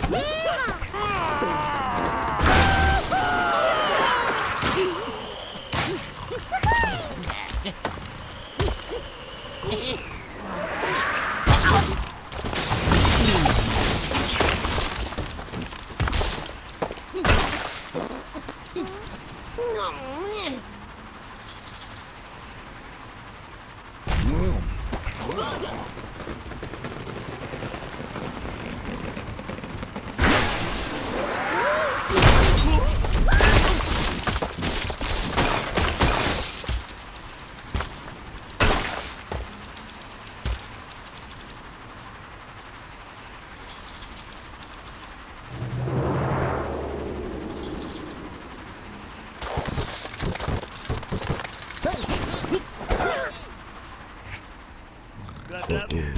Oh, Yeah.